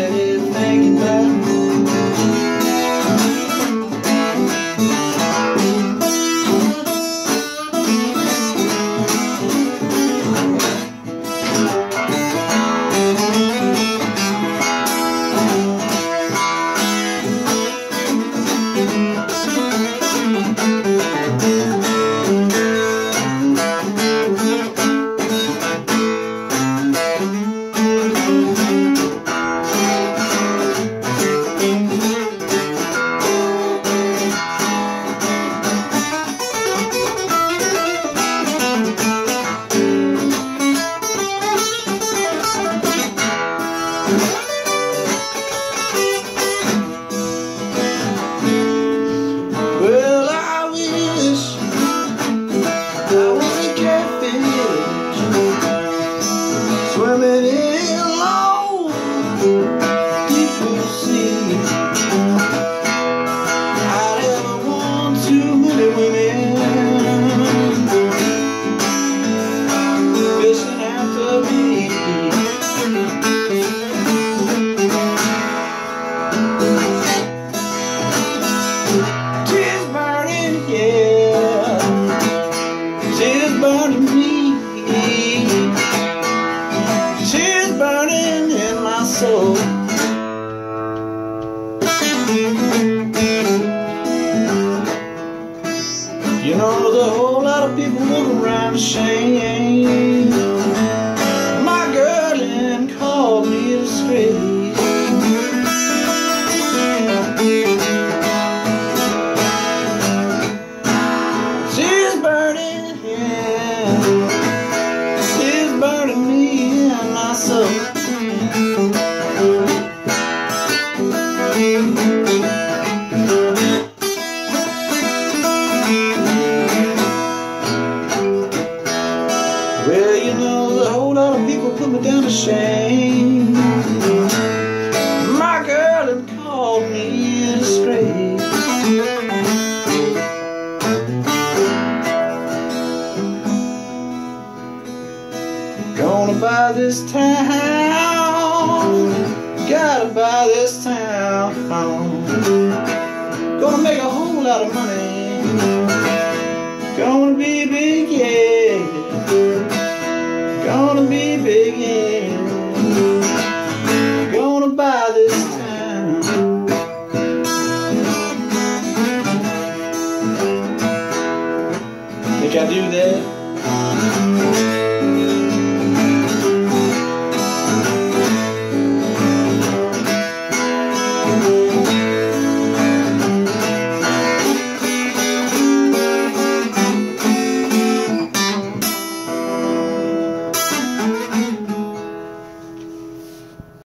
always tears burning in my soul. You know, there's a whole lot of people looking around ashamed. hold me a. Gonna buy this town, gotta buy this town. Gonna make a whole lot of money.